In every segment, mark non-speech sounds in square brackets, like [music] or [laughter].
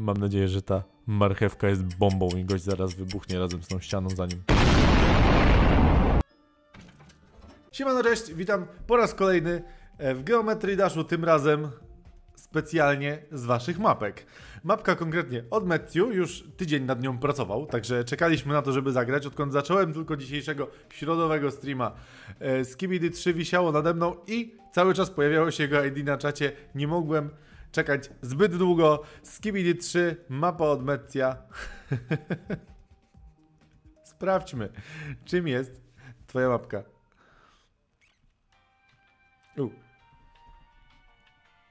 Mam nadzieję, że ta marchewka jest bombą i gość zaraz wybuchnie razem z tą ścianą za nim. Siemano, cześć, witam po raz kolejny e, w Geometry Dashu, tym razem specjalnie z waszych mapek. Mapka konkretnie od Metju, już tydzień nad nią pracował, także czekaliśmy na to, żeby zagrać, odkąd zacząłem tylko dzisiejszego środowego streama. E, Skibidi 3 wisiało nade mną i cały czas pojawiało się jego ID na czacie, nie mogłem czekać zbyt długo. Skibidi 3, mapa od Metia. [laughs] Sprawdźmy, czym jest twoja mapka. U.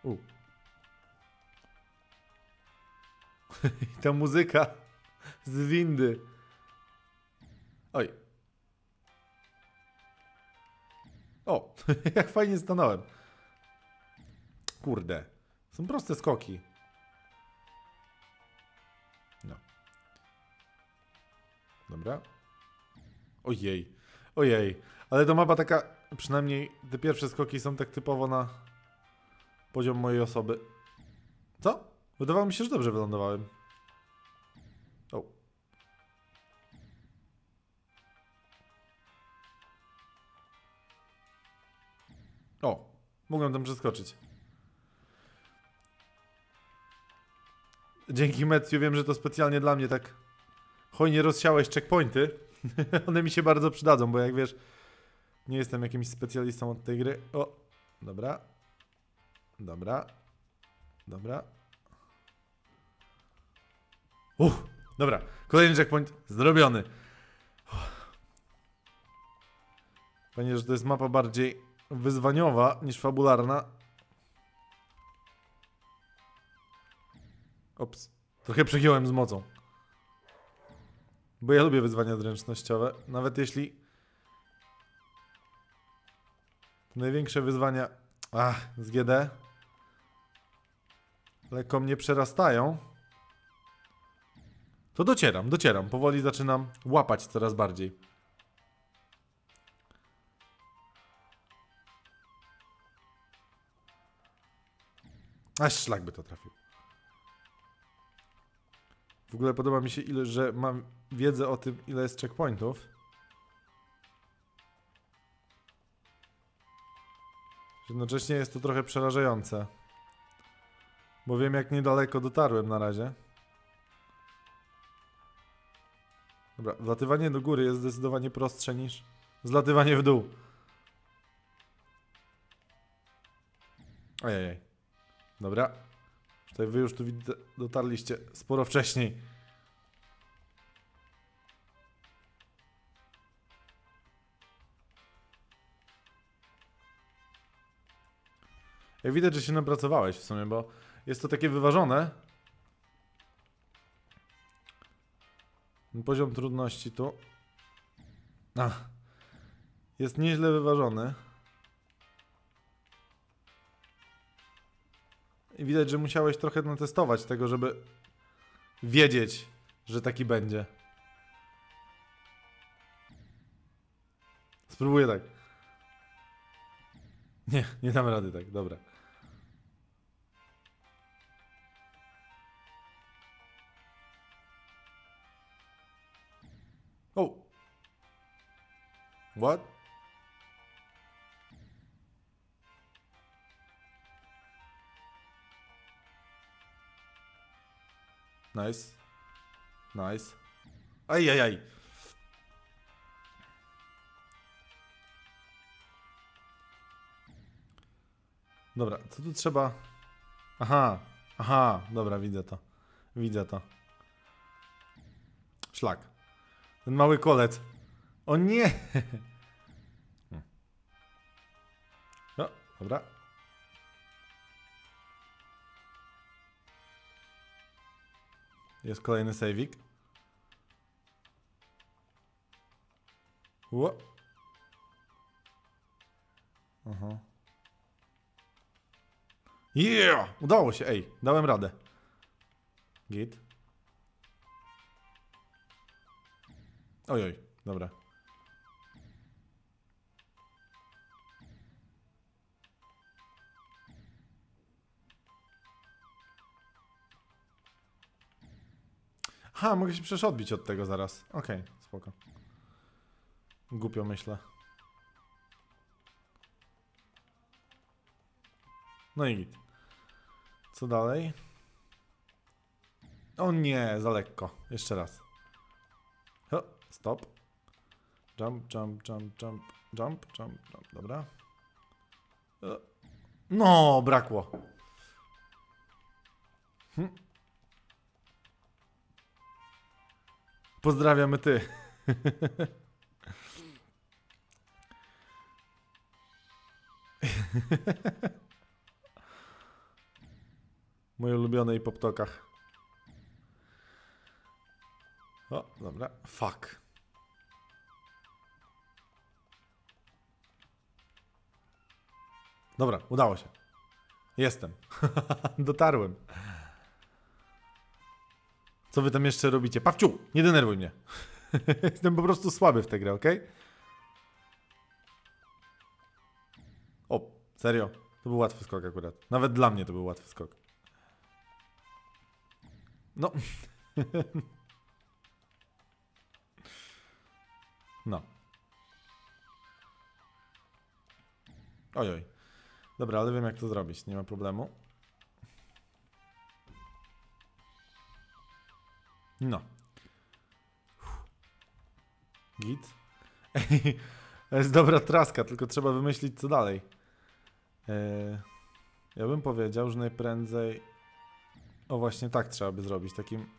U. [laughs] I ta muzyka z windy. Oj. O, [laughs] jak fajnie stanąłem. Kurde. Są proste skoki. No. Dobra. Ojej. Ojej. Ale to mapa taka, przynajmniej te pierwsze skoki są tak typowo na poziom mojej osoby. Co? Wydawało mi się, że dobrze wylądowałem. O. O, mogłem tam przeskoczyć. Dzięki Metju wiem, że to specjalnie dla mnie tak hojnie rozsiałeś checkpointy. [laughs] One mi się bardzo przydadzą, bo jak wiesz, nie jestem jakimś specjalistą od tej gry. O, dobra. Dobra. Dobra. Uff, dobra. Kolejny checkpoint zrobiony. Fajnie, że to jest mapa bardziej wyzwaniowa niż fabularna. Ops. Trochę przegiąłem z mocą. Bo ja lubię wyzwania zręcznościowe. Nawet jeśli największe wyzwania ach, z GD lekko mnie przerastają. To docieram, docieram. Powoli zaczynam łapać coraz bardziej. Aż szlak by to trafił. W ogóle podoba mi się, ile, że mam wiedzę o tym, ile jest checkpointów. Jednocześnie jest to trochę przerażające. Bo wiem, jak niedaleko dotarłem na razie. Dobra, wlatywanie do góry jest zdecydowanie prostsze niż zlatywanie w dół. Ojej. Dobra. Tutaj wy już tu dotarliście sporo wcześniej. Jak widać, że się napracowałeś w sumie, bo jest to takie wyważone. Poziom trudności tu. Jest nieźle wyważony. I widać, że musiałeś trochę natestować tego, żeby wiedzieć, że taki będzie. Spróbuję tak. Nie, nie dam rady tak, dobra. Oh. What? Nice. Nice. Aj, aj, aj. Dobra, co tu trzeba? Aha, aha, dobra, widzę to. Widzę to. Szlak. Ten mały kolec. O nie! [laughs] O, dobra. Jest kolejny sejwik. Ło. Aha. Yeah! Udało się, ej, dałem radę. Git. Ojoj, dobra. Ha, mogę się przecież odbić od tego zaraz. Okej, spoko. Głupio myślę. No i git. Co dalej? O nie, za lekko. Jeszcze raz. Ho, stop. Jump, jump, jump, jump, jump, jump, jump. Dobra. E, No, brakło. Hm. Pozdrawiamy ty. Moje ulubione i poptokach. O, dobra. Fuck. Dobra, udało się. Jestem. [laughs] Dotarłem. Co wy tam jeszcze robicie? Pawciu, nie denerwuj mnie. [laughs] Jestem po prostu słaby w tę grę, ok? O, serio? To był łatwy skok akurat. Nawet dla mnie to był łatwy skok. No. [laughs] no. Ojoj. Dobra, ale wiem jak to zrobić, nie ma problemu. No. Git. Ej, [laughs] to jest dobra traska, tylko trzeba wymyślić co dalej. Eee, ja bym powiedział, że najprędzej... O właśnie tak trzeba by zrobić, takim...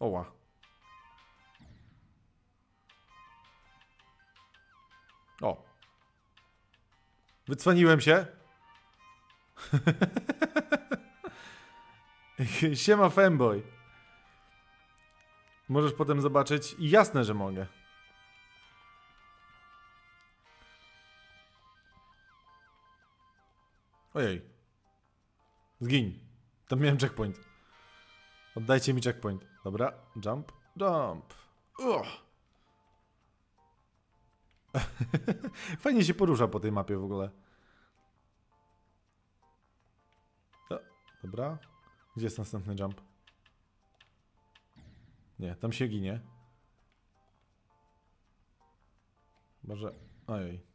Oła. O. Wycwaniłem się. [laughs] [laughs] Siema femboy. Możesz potem zobaczyć i jasne, że mogę. Ojej. Zgiń. Tam miałem checkpoint. Oddajcie mi checkpoint. Dobra, jump, jump. Uch. [laughs] Fajnie się porusza po tej mapie w ogóle. Dobra. Gdzie jest następny jump? Nie, tam się ginie. Może... Ojej.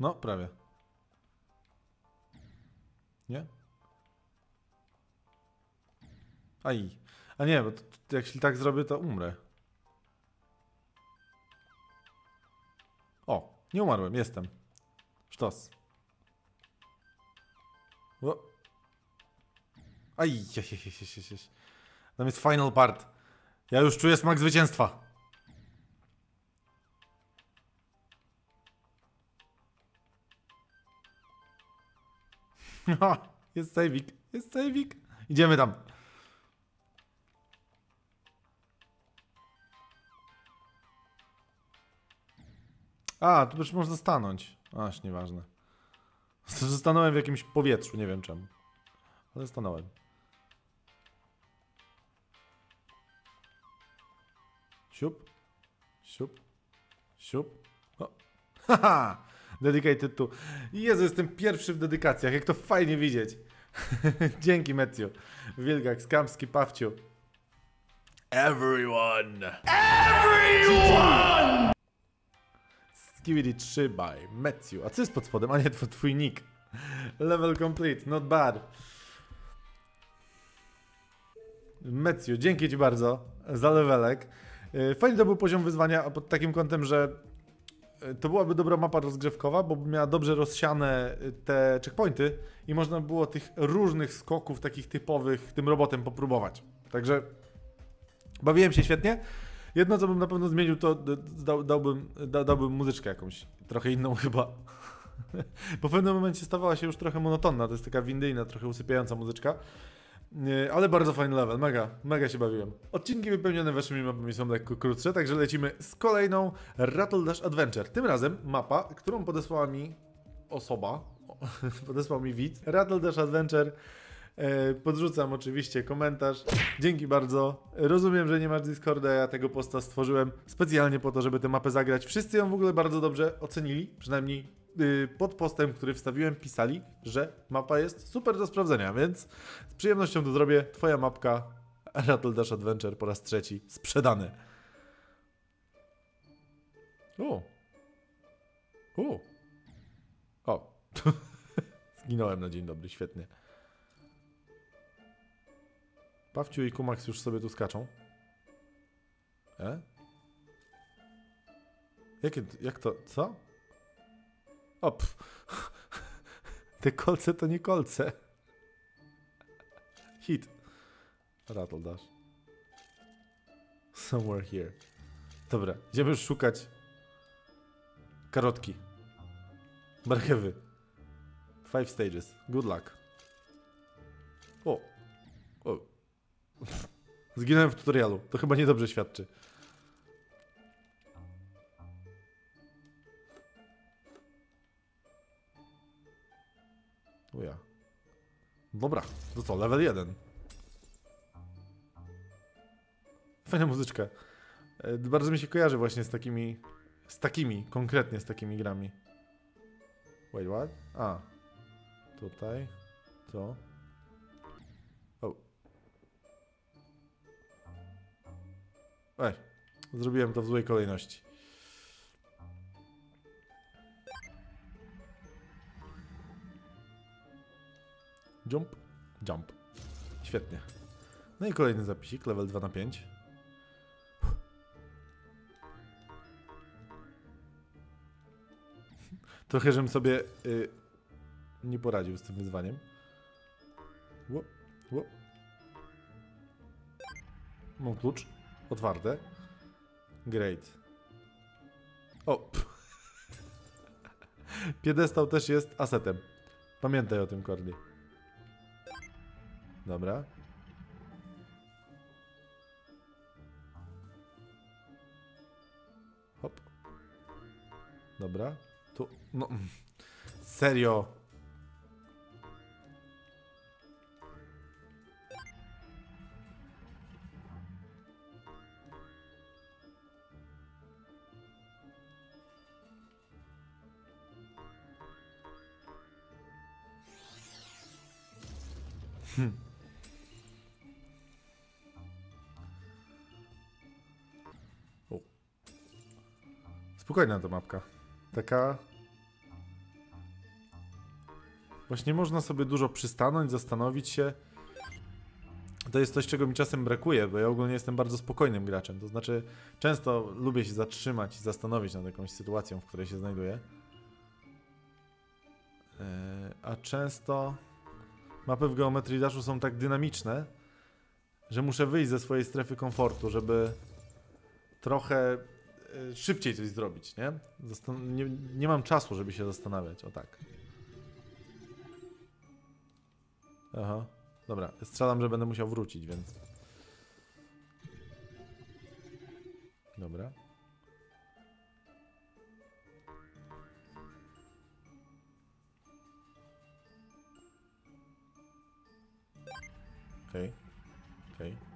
No, prawie. Nie? Aj. A nie, bo to, to, jeśli tak zrobię, to umrę. Nie umarłem, jestem. Sztos. O. Aj, je, je, je. Tam jest final part. Ja już czuję smak zwycięstwa. [laughs] jest sejwik, jest sejwik. Idziemy tam. A, tu już można stanąć. Aż nieważne. [laughs] Stanąłem w jakimś powietrzu, nie wiem czemu. Ale stanąłem. Siup. Siup. Siup. O. [laughs] Haha! Dedicated to. Jezu, jestem pierwszy w dedykacjach, jak to fajnie widzieć. [laughs] Dzięki, Metio. Wilgak, Skamski, Pawciu. Everyone! Everyone! Skibidi 3 by Metsu. A co jest pod spodem? A nie, twój nick. Level complete, not bad. Metsu, dzięki ci bardzo za levelek. Y, Fajny to był poziom wyzwania pod takim kątem, że y, to byłaby dobra mapa rozgrzewkowa, bo miała dobrze rozsiane y, te checkpointy i można było tych różnych skoków, takich typowych, tym robotem popróbować. Także bawiłem się świetnie. Jedno, co bym na pewno zmienił, to dałbym, da, dałbym muzyczkę jakąś, trochę inną [laughs] chyba. Bo w pewnym momencie stawała się już trochę monotonna, to jest taka windyjna, trochę usypiająca muzyczka. Nie, Ale bardzo fajny level, mega, mega się bawiłem. Odcinki wypełnione waszymi mapami są lekko krótsze, także lecimy z kolejną Rattle Dash Adventure. Tym razem mapa, którą podesłała mi osoba, [laughs] podesłał mi widz. Rattle Dash Adventure E, podrzucam oczywiście komentarz. Dzięki bardzo. Rozumiem, że nie masz Discorda, ja tego posta stworzyłem specjalnie po to, żeby tę mapę zagrać. Wszyscy ją w ogóle bardzo dobrze ocenili, przynajmniej y, pod postem, który wstawiłem, pisali, że mapa jest super do sprawdzenia, więc z przyjemnością to zrobię. Twoja mapka Rattle Dash Adventure po raz trzeci sprzedane. O. O. [laughs] O. Zginąłem na dzień dobry, świetnie. Pawciu i Kumax już sobie tu skaczą. E? Jakie, jak to, co? O, pff. [laughs] Te kolce to nie kolce. [laughs] Hit. Rattle dash. Somewhere here. Dobra, idziemy już szukać karotki. Marchewy. Five stages. Good luck. O. Zginąłem w tutorialu. To chyba niedobrze świadczy. O ja. Dobra, to co? Level 1. Fajna muzyczka. E, Bardzo mi się kojarzy właśnie z takimi... Z takimi, konkretnie z takimi grami. Wait, what? A. Tutaj. To. Ej. Zrobiłem to w złej kolejności. Jump. Jump. Świetnie. No i kolejny zapisik, level 2 na 5. Trochę, żebym sobie y, nie poradził z tym wyzwaniem. Ło, ło. Mam klucz. Otwarte. Great. O! pff. [laughs] Piedestał też jest asetem. Pamiętaj o tym, Cordy. Dobra. Hop. Dobra. Tu. No. [laughs] Serio. Spokojna ta mapka. Taka. Właśnie można sobie dużo przystanąć, zastanowić się. To jest coś, czego mi czasem brakuje, bo ja ogólnie jestem bardzo spokojnym graczem. To znaczy, często lubię się zatrzymać i zastanowić nad jakąś sytuacją, w której się znajduję. Eee, a często mapy w Geometry Dashu są tak dynamiczne, że muszę wyjść ze swojej strefy komfortu, żeby trochę e, szybciej coś zrobić, nie? Zastan nie? Nie mam czasu, żeby się zastanawiać, o tak. Aha, dobra, strzelam, że będę musiał wrócić, więc... Dobra. Okej, okej.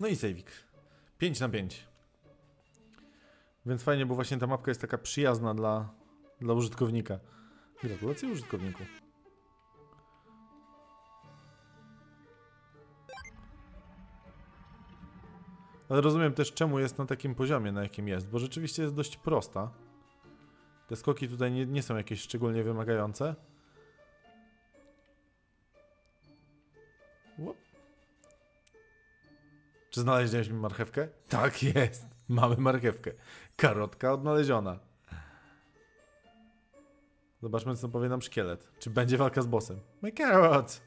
No i sejwik. 5 na 5. Więc fajnie, bo właśnie ta mapka jest taka przyjazna dla, dla użytkownika. Gratulacje użytkowniku. Ale rozumiem też, czemu jest na takim poziomie, na jakim jest, bo rzeczywiście jest dość prosta. Te skoki tutaj nie, nie są jakieś szczególnie wymagające. Łop. Czy znaleźliśmy marchewkę? Tak jest. Mamy marchewkę. Karotka odnaleziona. Zobaczmy, co powie nam szkielet. Czy będzie walka z bossem? My carrot!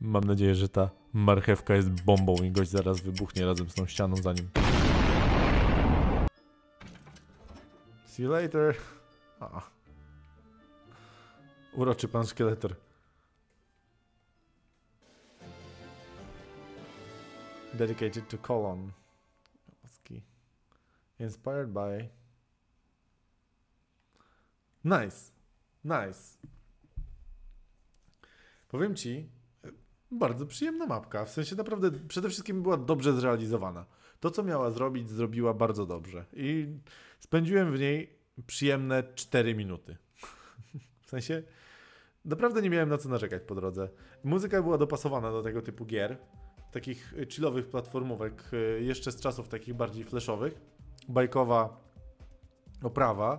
Mam nadzieję, że ta marchewka jest bombą i gość zaraz wybuchnie razem z tą ścianą za nim. See you later. Uroczy pan szkieletor. Dedicated to colon. Inspired by. Nice. Nice. Powiem ci, bardzo przyjemna mapka. W sensie naprawdę przede wszystkim była dobrze zrealizowana. To, co miała zrobić, zrobiła bardzo dobrze. I spędziłem w niej przyjemne 4 minuty. W sensie naprawdę nie miałem na co narzekać po drodze. Muzyka była dopasowana do tego typu gier, takich chillowych platformówek, y, jeszcze z czasów takich bardziej flashowych. Bajkowa oprawa,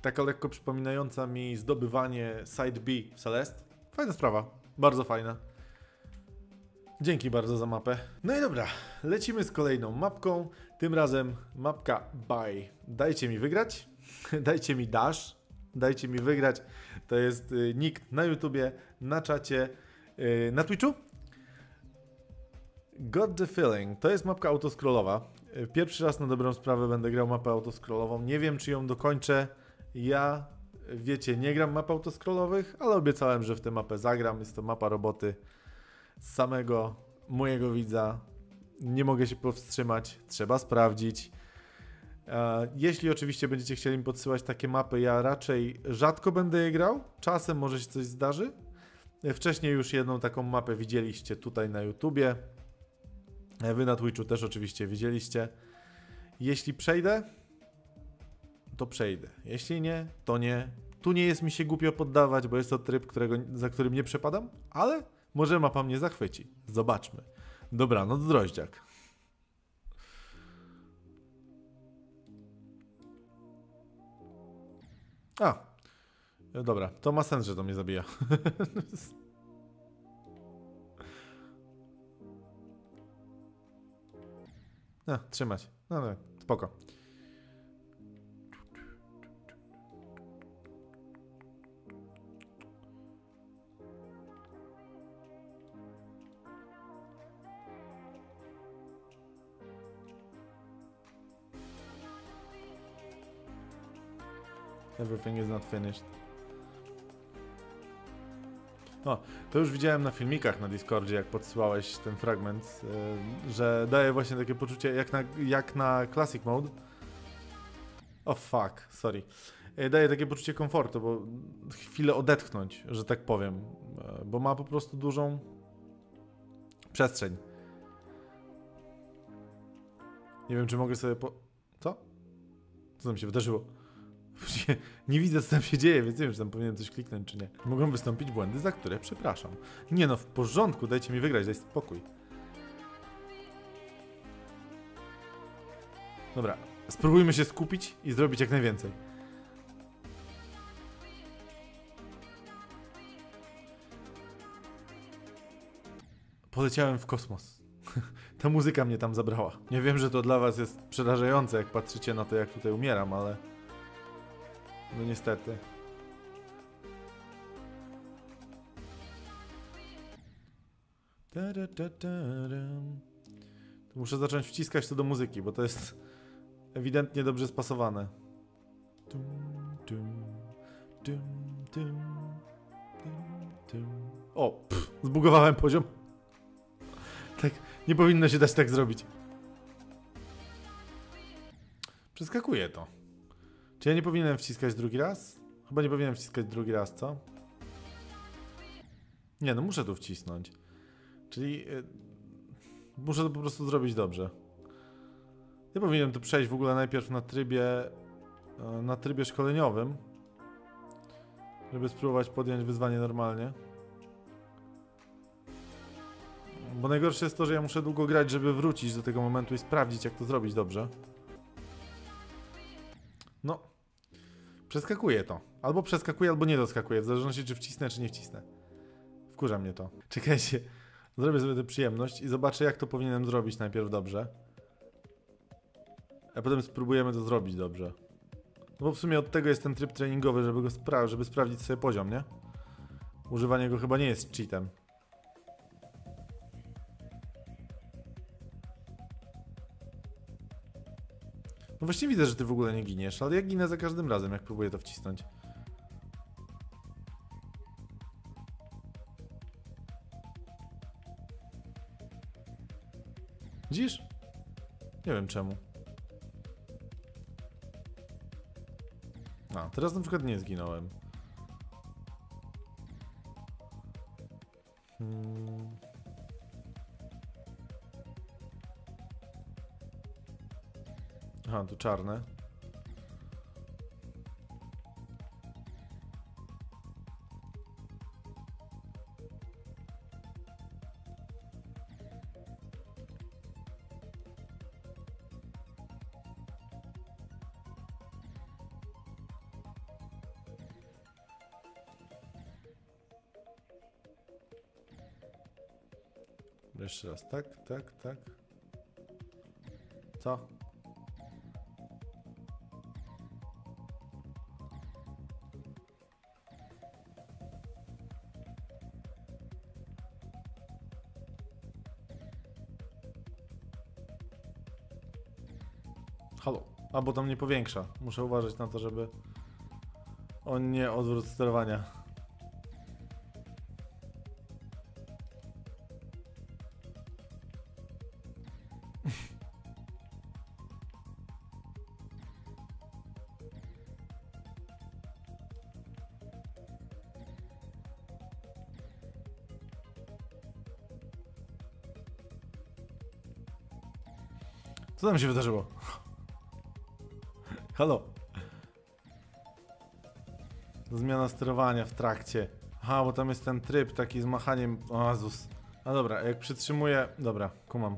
taka lekko przypominająca mi zdobywanie Side B w Celeste. Fajna sprawa, bardzo fajna. Dzięki bardzo za mapę. No i dobra, lecimy z kolejną mapką. Tym razem mapka by. Dajcie mi wygrać. [laughs] Dajcie mi dash. Dajcie mi wygrać. To jest y, nick na YouTubie, na czacie, y, na Twitchu. Got the feeling. To jest mapka autoscrollowa. Y, Pierwszy raz na dobrą sprawę będę grał mapę autoscrollową. Nie wiem, czy ją dokończę. Ja, wiecie, nie gram map autoscrollowych, ale obiecałem, że w tę mapę zagram. Jest to mapa roboty samego mojego widza. Nie mogę się powstrzymać. Trzeba sprawdzić. E, Jeśli oczywiście będziecie chcieli mi podsyłać takie mapy, ja raczej rzadko będę je grał. Czasem może się coś zdarzy. E, Wcześniej już jedną taką mapę widzieliście tutaj na YouTubie. Wy na Twitchu też oczywiście widzieliście. Jeśli przejdę, to przejdę. Jeśli nie, to nie. Tu nie jest mi się głupio poddawać, bo jest to tryb, którego, za którym nie przepadam, ale może mapa mnie zachwyci. Zobaczmy. Dobranoc, droździak. A. E, Dobra, to ma sens, że to mnie zabija. [laughs] A, trzymać. No tak, spoko. Everything is not finished. O, to już widziałem na filmikach na Discordzie, jak podsyłałeś ten fragment, yy, że daje właśnie takie poczucie, jak na, jak na Classic Mode. O oh, fuck, sorry. Yy, daje takie poczucie komfortu, bo chwilę odetchnąć, że tak powiem, yy, bo ma po prostu dużą przestrzeń. Nie wiem, czy mogę sobie po... Co? Co tam się wydarzyło? Nie widzę, co tam się dzieje, więc nie wiem, czy tam powinienem coś kliknąć, czy nie. Mogą wystąpić błędy, za które przepraszam. Nie no, w porządku, dajcie mi wygrać, daj spokój. Dobra, spróbujmy się skupić i zrobić jak najwięcej. Poleciałem w kosmos. [laughs] Ta muzyka mnie tam zabrała. Nie wiem, że to dla was jest przerażające, jak patrzycie na to, jak tutaj umieram, ale... No niestety. To muszę zacząć wciskać to do muzyki, bo to jest ewidentnie dobrze spasowane. O, pff, zbugowałem poziom. Tak, nie powinno się dać tak zrobić. Przeskakuję to. Czy ja nie powinienem wciskać drugi raz? Chyba nie powinienem wciskać drugi raz, co? Nie, no muszę tu wcisnąć. Czyli yy, muszę to po prostu zrobić dobrze. Ja powinienem tu przejść w ogóle najpierw na trybie yy, na trybie szkoleniowym. Żeby spróbować podjąć wyzwanie normalnie. Bo najgorsze jest to, że ja muszę długo grać, żeby wrócić do tego momentu i sprawdzić, jak to zrobić dobrze. No. Przeskakuję to. Albo przeskakuję, albo nie doskakuję, w zależności czy wcisnę, czy nie wcisnę. Wkurza mnie to. [laughs] Czekajcie. Zrobię sobie tę przyjemność i zobaczę, jak to powinienem zrobić najpierw dobrze. A potem spróbujemy to zrobić dobrze. No bo w sumie od tego jest ten tryb treningowy, żeby go spra żeby sprawdzić sobie poziom, nie? Używanie go chyba nie jest cheatem. No właśnie widzę, że ty w ogóle nie giniesz, ale ja ginę za każdym razem, jak próbuję to wcisnąć. Widzisz? Nie wiem czemu. A, teraz na przykład nie zginąłem. Hmm. Aha, tu czarne. Jeszcze raz, tak, tak, tak. Co? Halo. A, bo tam nie powiększa. Muszę uważać na to, żeby... O nie, odwrót sterowania. Co tam się wydarzyło? Halo. Zmiana sterowania w trakcie. Aha, bo tam jest ten tryb taki z machaniem. O Jezus. A dobra, jak przytrzymuję... Dobra, kumam.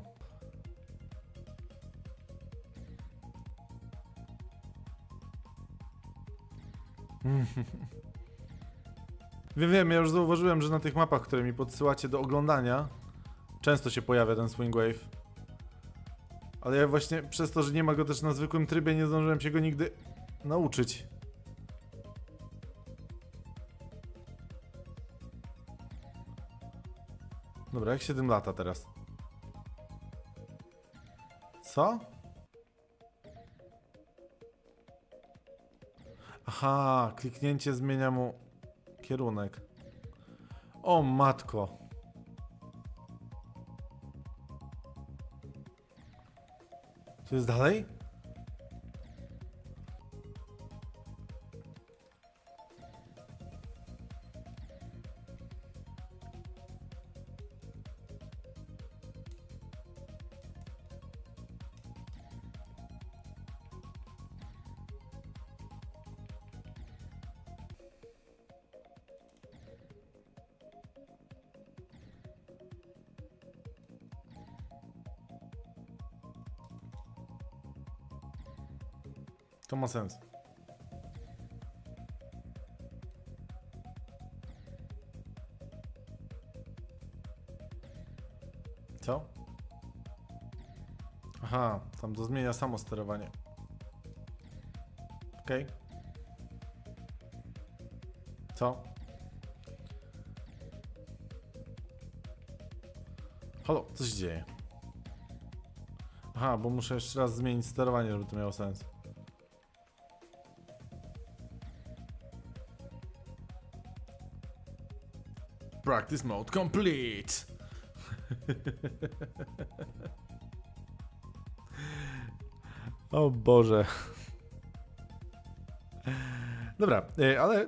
[laughs] Wiem, wiem, ja już zauważyłem, że na tych mapach, które mi podsyłacie do oglądania, często się pojawia ten Swing Wave. Ale ja właśnie przez to, że nie ma go też na zwykłym trybie, nie zdążyłem się go nigdy nauczyć. Dobra, jak się tym lata teraz? Co? Aha, kliknięcie zmienia mu kierunek. O matko. Tu jest dalej? To ma sens. Co? Aha, tam to zmienia samo sterowanie. Okej. Okay. Co? Halo, co się dzieje? Aha, bo muszę jeszcze raz zmienić sterowanie, żeby to miało sens. Practice mode complete. o Boże. Dobra, e, ale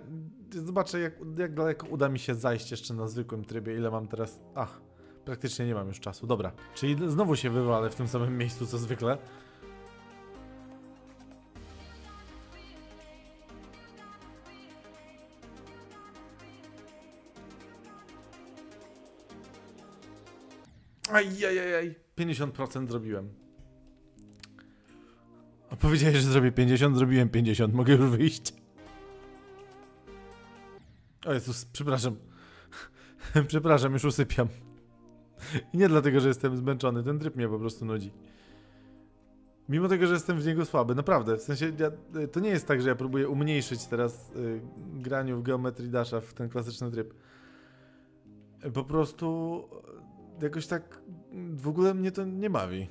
zobaczę jak, jak daleko uda mi się zajść jeszcze na zwykłym trybie, ile mam teraz... Ach, praktycznie nie mam już czasu. Dobra, czyli znowu się wywalę w tym samym miejscu co zwykle. Ajajajaj, 50% zrobiłem. A powiedziałeś, że zrobię 50, zrobiłem 50, mogę już wyjść. O Jezus, przepraszam. [laughs] przepraszam, już usypiam. Nie dlatego, że jestem zmęczony, ten tryb mnie po prostu nudzi. Mimo tego, że jestem w niego słaby, naprawdę. W sensie, ja, to nie jest tak, że ja próbuję umniejszyć teraz y, graniu w Geometry Dasha w ten klasyczny tryb. Po prostu jakoś tak w ogóle mnie to nie bawi.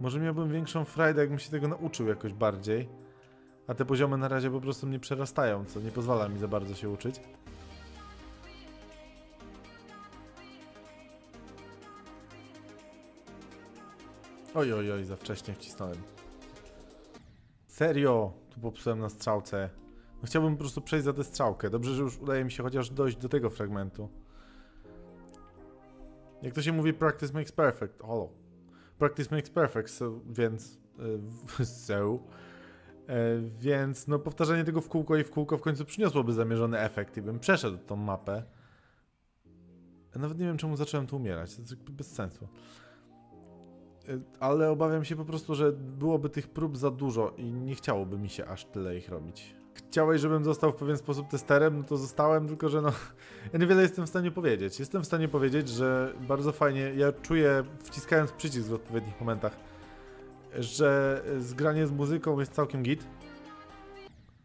Może miałbym większą frajdę, jakbym się tego nauczył jakoś bardziej. A te poziomy na razie po prostu mnie przerastają, co nie pozwala mi za bardzo się uczyć. Oj, oj, oj, za wcześnie wcisnąłem. Serio, tu popsułem na strzałce. No chciałbym po prostu przejść za tę strzałkę. Dobrze, że już udaje mi się chociaż dojść do tego fragmentu. Jak to się mówi, practice makes perfect. Holo. Practice makes perfect, so, więc... y, so... E, więc no powtarzanie tego w kółko i w kółko w końcu przyniosłoby zamierzony efekt i bym przeszedł tą mapę. Nawet nie wiem czemu zacząłem tu umierać, to jest jakby bez sensu. E, Ale obawiam się po prostu, że byłoby tych prób za dużo i nie chciałoby mi się aż tyle ich robić. Chciałeś, żebym został w pewien sposób testerem, no to zostałem, tylko że no... [laughs] Ja niewiele jestem w stanie powiedzieć. Jestem w stanie powiedzieć, że bardzo fajnie, ja czuję, wciskając przycisk w odpowiednich momentach, że zgranie z muzyką jest całkiem git.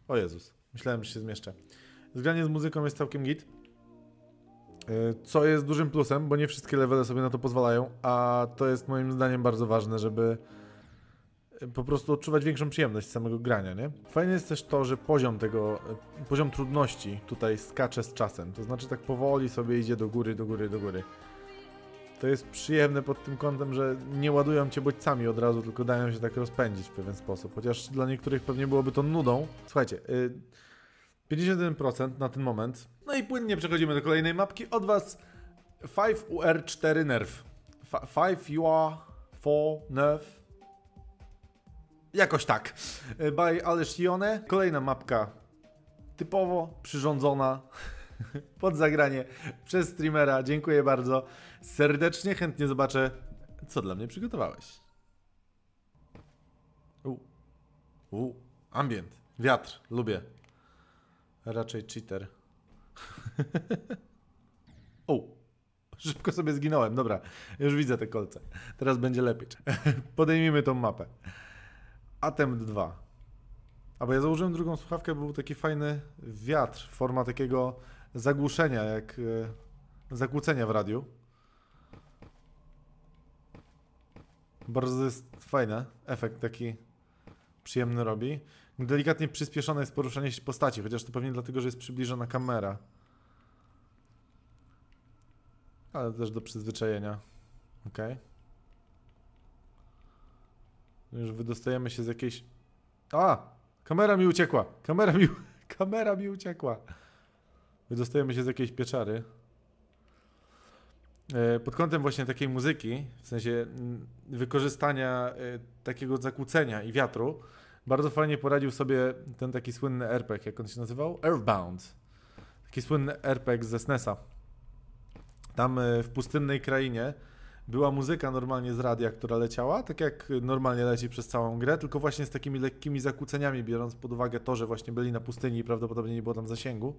O Jezus, myślałem, że się zmieszczę. Zgranie z muzyką jest całkiem git. Y, Co jest dużym plusem, bo nie wszystkie levele sobie na to pozwalają, a to jest moim zdaniem bardzo ważne, żeby po prostu odczuwać większą przyjemność z samego grania, nie? Fajne jest też to, że poziom tego, y, poziom trudności tutaj skacze z czasem, to znaczy tak powoli sobie idzie do góry, do góry, do góry. To jest przyjemne pod tym kątem, że nie ładują cię bodźcami od razu, tylko dają się tak rozpędzić w pewien sposób. Chociaż dla niektórych pewnie byłoby to nudą. Słuchajcie, y, 51% na ten moment. No i płynnie przechodzimy do kolejnej mapki. Od was 5UR4 Nerf. 5UR4 Nerf. Jakoś tak. Y, By Ależ Ione. Kolejna mapka typowo przyrządzona [laughs] pod zagranie przez streamera. Dziękuję bardzo serdecznie. Chętnie zobaczę, co dla mnie przygotowałeś. U. U. Ambient. Wiatr. Lubię. Raczej cheater. [laughs] o. Szybko sobie zginąłem. Dobra. Już widzę te kolce. Teraz będzie lepiej. [laughs] Podejmijmy tą mapę. Attempt 2. A bo ja założyłem drugą słuchawkę, bo był taki fajny wiatr, forma takiego zagłuszenia, jak e, zakłócenia w radiu. Bardzo jest fajne, efekt taki przyjemny robi. Delikatnie przyspieszone jest poruszanie się postaci, chociaż to pewnie dlatego, że jest przybliżona kamera. Ale też do przyzwyczajenia. Ok. Już wydostajemy się z jakiejś... A! Kamera mi uciekła! Kamera mi, [laughs] kamera mi uciekła! Wydostajemy się z jakiejś pieczary. E, Pod kątem właśnie takiej muzyki, w sensie mm, wykorzystania e, takiego zakłócenia i wiatru, bardzo fajnie poradził sobie ten taki słynny RPG, jak on się nazywał? Earthbound. Taki słynny RPG ze SNESa. Tam e, w pustynnej krainie była muzyka normalnie z radia, która leciała, tak jak normalnie leci przez całą grę, tylko właśnie z takimi lekkimi zakłóceniami, biorąc pod uwagę to, że właśnie byli na pustyni i prawdopodobnie nie było tam zasięgu.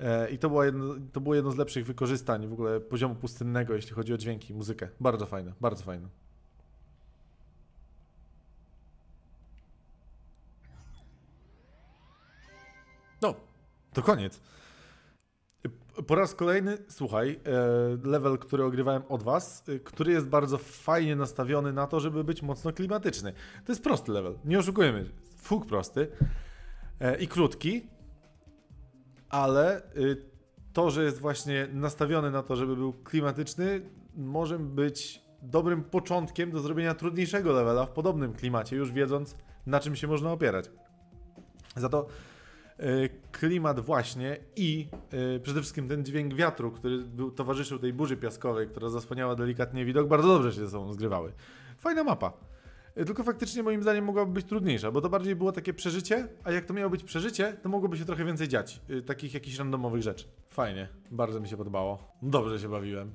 E, I to jedno, to było jedno z lepszych wykorzystań w ogóle poziomu pustynnego, jeśli chodzi o dźwięki, muzykę. Bardzo fajne, bardzo fajne. No, to koniec. Po raz kolejny, słuchaj, e, level, który ogrywałem od Was, e, który jest bardzo fajnie nastawiony na to, żeby być mocno klimatyczny. To jest prosty level, nie oszukujemy, fuk prosty e, i krótki, ale y, to, że jest właśnie nastawiony na to, żeby był klimatyczny, może być dobrym początkiem do zrobienia trudniejszego levela w podobnym klimacie, już wiedząc na czym się można opierać. Za to klimat właśnie i y, przede wszystkim ten dźwięk wiatru, który był, towarzyszył tej burzy piaskowej, która zasłaniała delikatnie widok, bardzo dobrze się ze sobą zgrywały. Fajna mapa. Y, Tylko faktycznie moim zdaniem mogłaby być trudniejsza, bo to bardziej było takie przeżycie, a jak to miało być przeżycie, to mogłoby się trochę więcej dziać. Takich jakichś randomowych rzeczy. Fajnie, bardzo mi się podobało. Dobrze się bawiłem.